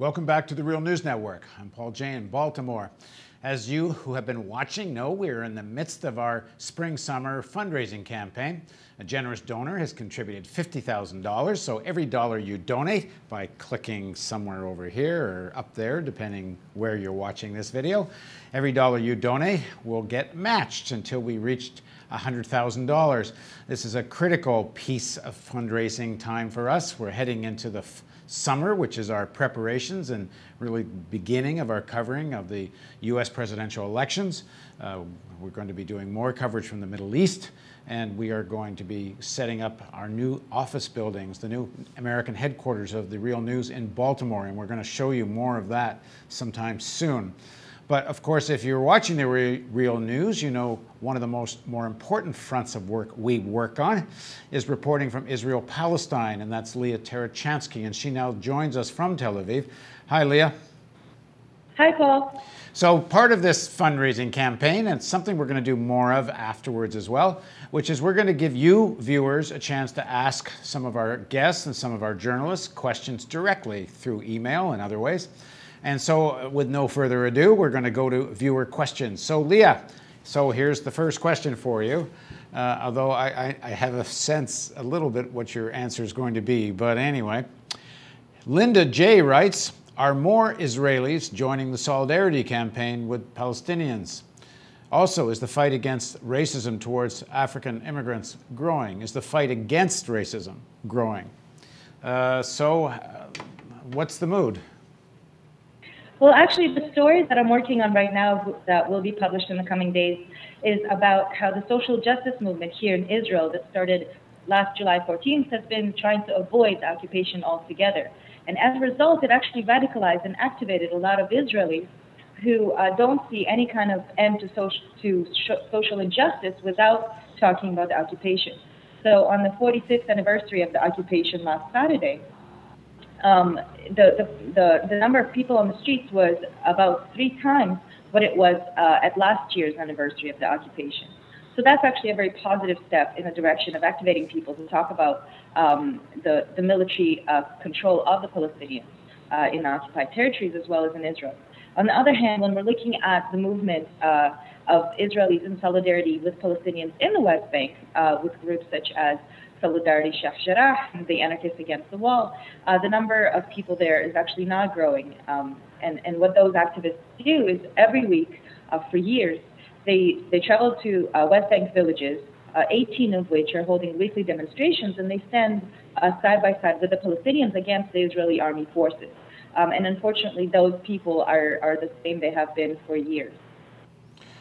Welcome back to the Real News Network. I'm Paul Jay in Baltimore. As you who have been watching know, we're in the midst of our spring summer fundraising campaign. A generous donor has contributed $50,000, so every dollar you donate by clicking somewhere over here or up there, depending where you're watching this video, every dollar you donate will get matched until we reach $100,000. This is a critical piece of fundraising time for us. We're heading into the summer, which is our preparations and really beginning of our covering of the U.S. presidential elections. Uh, we're going to be doing more coverage from the Middle East, and we are going to be setting up our new office buildings, the new American headquarters of the Real News in Baltimore, and we're going to show you more of that sometime soon. But of course, if you're watching the re real news, you know one of the most more important fronts of work we work on is reporting from Israel Palestine, and that's Lia Tarachansky, and she now joins us from Tel Aviv. Hi, Lia. Hi, Paul. So, part of this fundraising campaign, and something we're going to do more of afterwards as well, which is we're going to give you viewers a chance to ask some of our guests and some of our journalists questions directly through email and other ways. And so, uh, with no further ado, we're going to go to viewer questions. So, Lia, so here's the first question for you. Uh, although I, I, I, have a sense a little bit what your answer is going to be. But anyway, Linda J writes Are more Israelis joining the solidarity campaign with Palestinians? Also, is the fight against racism towards African immigrants growing? Is the fight against racism growing? Uh, so, uh, what's the mood? Well, actually, the story that I'm working on right now that will be published in the coming days is about how the social justice movement here in Israel that started last July 14th has been trying to avoid the occupation altogether. And as a result, it actually radicalized and activated a lot of Israelis who uh, don't see any kind of end to social, to social injustice without talking about the occupation. So on the 45th anniversary of the occupation last Saturday, um, the, the, the, the, number of people on the streets was about three times what it was uh, at last year's anniversary of the occupation. So that's actually a very positive step in the direction of activating people to talk about um, the, the military uh, control of the Palestinians uh, in occupied territories as well as in Israel. On the other hand, when we're looking at the movement uh, of Israelis in solidarity with Palestinians in the West Bank, uh, with groups such as Solidarity Sheikh Jarrah, the Anarchists Against the Wall, uh, the number of people there is actually not growing. Um, and, and what those activists do is every week uh, for years, they, they travel to uh, West Bank villages, uh, 18 of which are holding weekly demonstrations, and they stand uh, side by side with the Palestinians against the Israeli army forces. Um, and unfortunately, those people are, are the same they have been for years.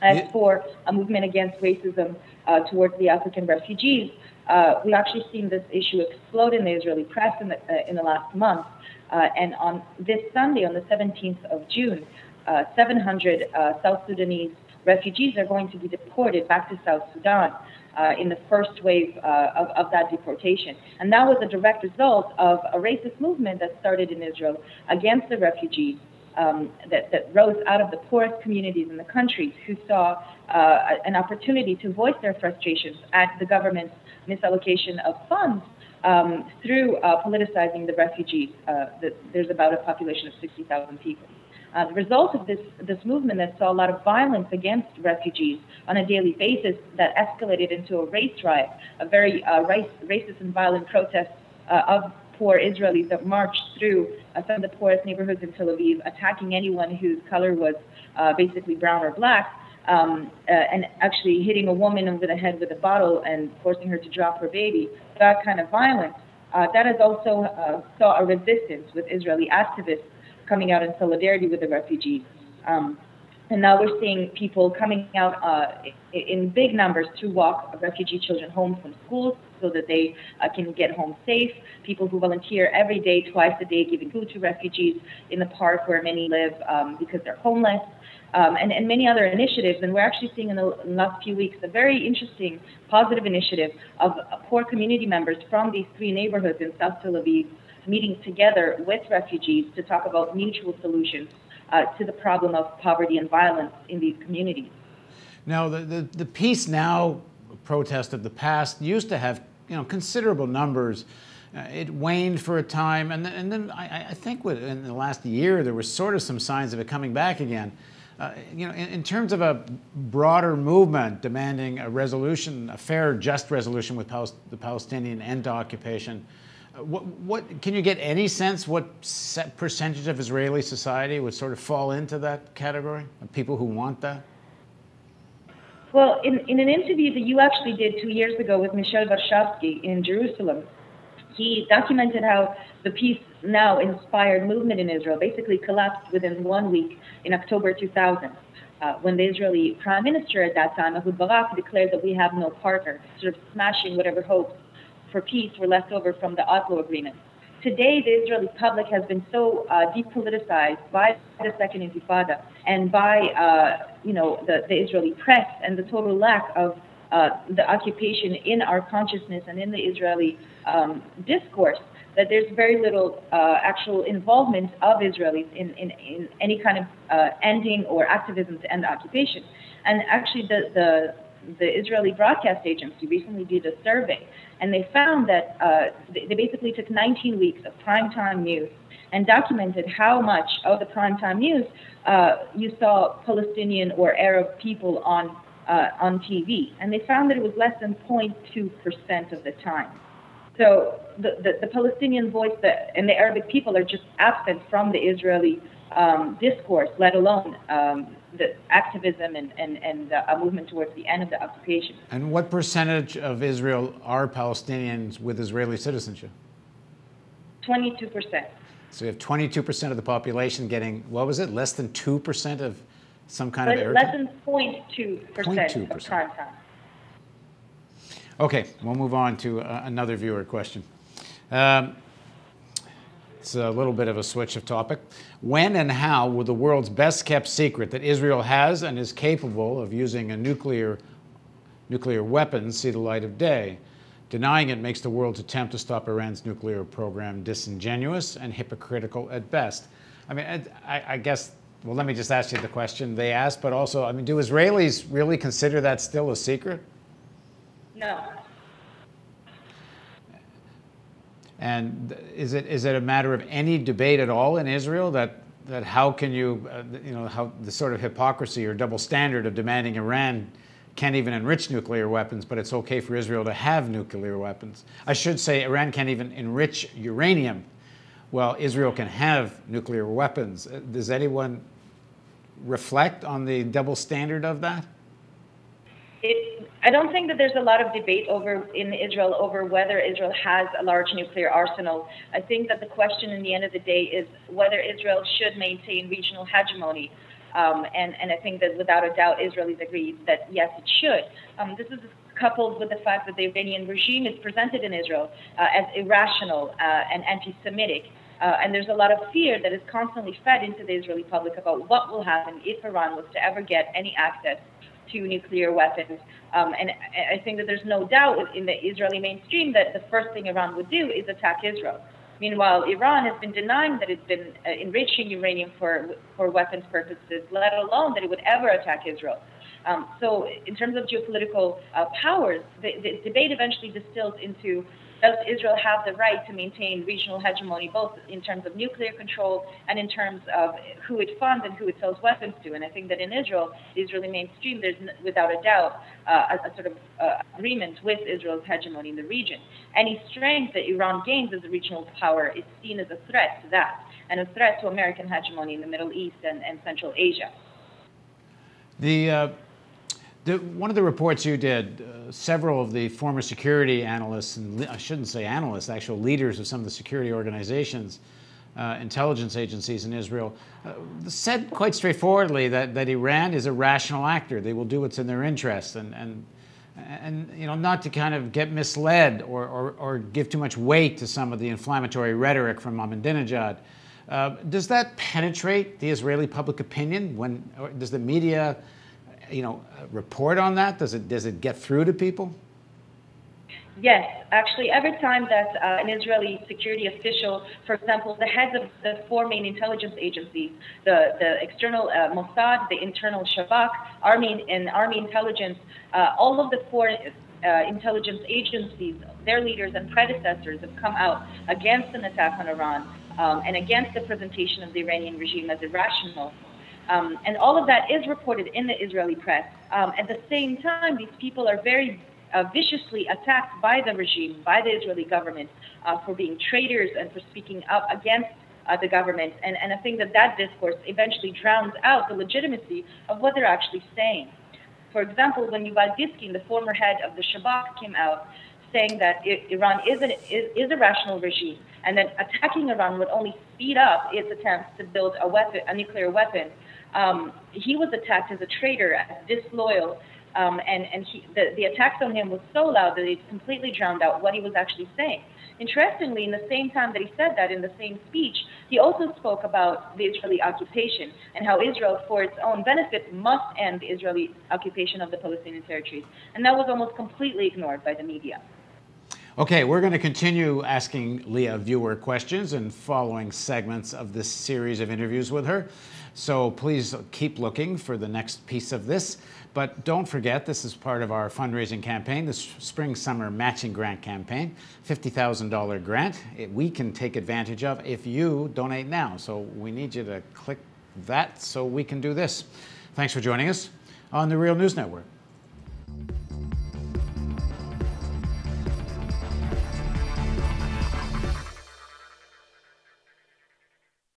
As for a movement against racism uh, towards the African refugees, uh, we've actually seen this issue explode in the Israeli press in the, uh, in the last month. Uh, and on this Sunday, on the 17th of June, uh, 700 uh, South Sudanese refugees are going to be deported back to South Sudan uh, in the first wave of, of, that deportation. And that was a direct result of a racist movement that started in Israel against the refugees um, that, that, rose out of the poorest communities in the country who saw uh, an opportunity to voice their frustrations at the government's misallocation of funds um, through uh, politicizing the refugees. Uh, the, there's about a population of 60,000 people. Uh, the result of this, this movement that saw a lot of violence against refugees on a daily basis that escalated into a race riot, a very uh, race, racist and violent protest uh, of poor Israelis that marched through uh, some of the poorest neighborhoods in Tel Aviv, attacking anyone whose color was uh, basically brown or black, um, uh, and actually hitting a woman over the head with a bottle and forcing her to drop her baby. That kind of violence. Uh, that has also uh, saw a resistance with Israeli activists coming out in solidarity with the refugees. Um, and now we're seeing people coming out uh, in big numbers to walk refugee children home from schools so that they uh, can get home safe. People who volunteer every day, twice a day, giving food to refugees in the park where many live um, because they're homeless. Um, and, and, many other initiatives. And we're actually seeing in the, last few weeks a very interesting, positive initiative of uh, poor community members from these three neighborhoods in South Tel Aviv meeting together with refugees to talk about mutual solutions uh, to the problem of poverty and violence in these communities. Now, the, the, the Peace Now protest of the past used to have you know, considerable numbers Uh, it waned for a time, and then, and then I, I think in the last year there was sort of some signs of it coming back again. Uh, you know, in, in, terms of a broader movement demanding a resolution, a fair, just resolution with the Palestinian end to occupation, what, what, can you get any sense what percentage of Israeli society would sort of fall into that category of people who want that? Well, in, in an interview that you actually did two years ago with Michel Warshawski in Jerusalem, he documented how the Peace Now inspired movement in Israel basically collapsed within one week in October 2000. Uh, when the Israeli prime minister at that time, Ehud Barak, declared that we have no partner, sort of smashing whatever hopes for peace were left over from the Oslo Agreement. Today, the Israeli public has been so uh, depoliticized by the Second Intifada and by, uh, you know, the, the Israeli press and the total lack of uh, the occupation in our consciousness and in the Israeli um, discourse that there's very little uh, actual involvement of Israelis in, in, in any kind of uh, ending or activism to end occupation. And actually, the, the, the Israeli broadcast agency recently did a survey, and they found that uh, they, basically took 19 weeks of primetime news and documented how much of the primetime news uh, you saw Palestinian or Arab people on uh, on TV, and they found that it was less than 0.2% of the time. So the, the, the Palestinian voice that, and the Arabic people are just absent from the Israeli um, discourse, let alone um, the activism and, and, and a movement towards the end of the occupation. And what percentage of Israel are Palestinians with Israeli citizenship? 22%. So we have 22% of the population getting, what was it, less than 2% of some kind less, of Less than 0.2 percent of prime time. Okay, we'll move on to uh, another viewer question. Um, it's a little bit of a switch of topic. When and how will the world's best kept secret that Israel has and is capable of using a nuclear, nuclear weapons see the light of day? Denying it makes the world's attempt to stop Iran's nuclear program disingenuous and hypocritical at best. I mean, I, I guess well, let me just ask you the question they asked, but also, I mean, do Israelis really consider that still a secret? No. And is it is it a matter of any debate at all in Israel that that how can you uh, you know how the sort of hypocrisy or double standard of demanding Iran can't even enrich nuclear weapons, but it's okay for Israel to have nuclear weapons. I should say Iran can't even enrich uranium well, Israel can have nuclear weapons. Uh, does anyone reflect on the double standard of that? It, I don't think that there's a lot of debate over in Israel over whether Israel has a large nuclear arsenal. I think that the question in the end of the day is whether Israel should maintain regional hegemony. Um, and, and I think that without a doubt, Israelis agree that yes, it should. Um, this is coupled with the fact that the Iranian regime is presented in Israel uh, as irrational uh, and anti Semitic. Uh, and there's a lot of fear that is constantly fed into the Israeli public about what will happen if Iran was to ever get any access to nuclear weapons. Um, and I think that there's no doubt in the Israeli mainstream that the first thing Iran would do is attack Israel. Meanwhile, Iran has been denying that it's been uh, enriching uranium for, for weapons purposes, let alone that it would ever attack Israel. Um, so, in terms of geopolitical uh, powers, the, the debate eventually distills into does Israel have the right to maintain regional hegemony, both in terms of nuclear control and in terms of who it funds and who it sells weapons to? And I think that in Israel, the Israeli mainstream, there's without a doubt uh, a, a, sort of uh, agreement with Israel's hegemony in the region. Any strength that Iran gains as a regional power is seen as a threat to that and a threat to American hegemony in the Middle East and, and Central Asia. The uh the, one of the reports you did, uh, several of the former security analysts, and I shouldn't say analysts, actual leaders of some of the security organizations, uh, intelligence agencies in Israel, uh, said quite straightforwardly that, that Iran is a rational actor. They will do what's in their interest. And, and, and you know, not to kind of get misled or, or, or give too much weight to some of the inflammatory rhetoric from Ahmadinejad. Uh, does that penetrate the Israeli public opinion? When does the media you know, report on that? Does it, does it get through to people? Yes, actually, every time that uh, an Israeli security official, for example, the heads of the four main intelligence agencies, the, the external uh, Mossad, the internal Shabak, Army and Army intelligence, uh, all of the four uh, intelligence agencies, their leaders and predecessors have come out against an attack on Iran um, and against the presentation of the Iranian regime as irrational. Um, and all of that is reported in the Israeli press. Um, at the same time, these people are very uh, viciously attacked by the regime, by the Israeli government, uh, for being traitors and for speaking up against uh, the government. And, and I think that that discourse eventually drowns out the legitimacy of what they're actually saying. For example, when Yuval Diskin, the former head of the Shabak, came out saying that Iran is, an, is, is a rational regime and that attacking Iran would only speed up its attempts to build a weapon, a nuclear weapon, um, he was attacked as a traitor, as disloyal, um, and, and he, the, the attacks on him was so loud that it completely drowned out what he was actually saying. Interestingly, in the same time that he said that in the same speech, he also spoke about the Israeli occupation and how Israel, for its own benefit, must end the Israeli occupation of the Palestinian territories. And that was almost completely ignored by the media. Okay, we're going to continue asking Lia viewer questions and following segments of this series of interviews with her. So please keep looking for the next piece of this. But don't forget, this is part of our fundraising campaign, the Spring Summer Matching Grant Campaign, $50,000 grant it, we can take advantage of if you donate now. So we need you to click that so we can do this. Thanks for joining us on the Real News Network.